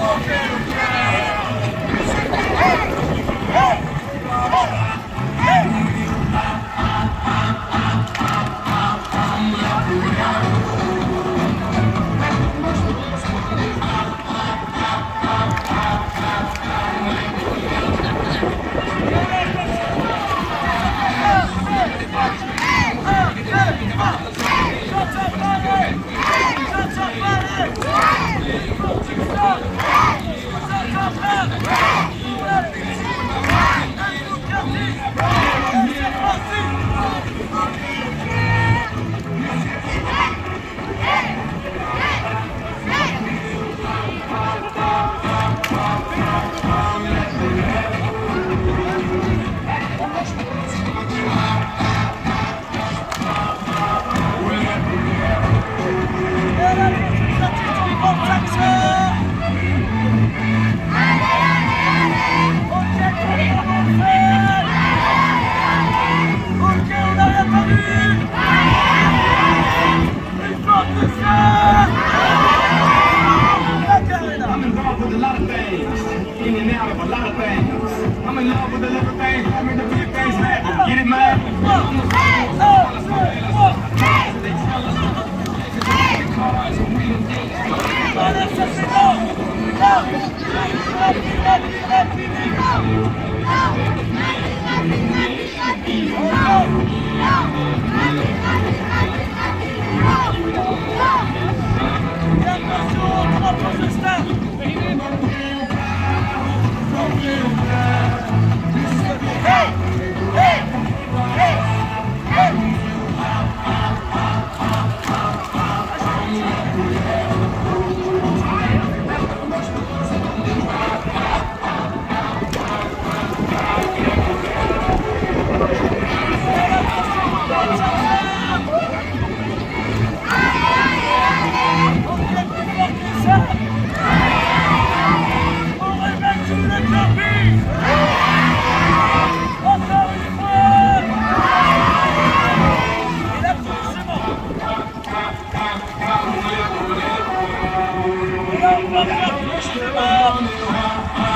Okay. Amen. In and out of a lot of things. I'm in love with the little things, I mean the big things happen. Get it, man? Oh, oh, Thank you.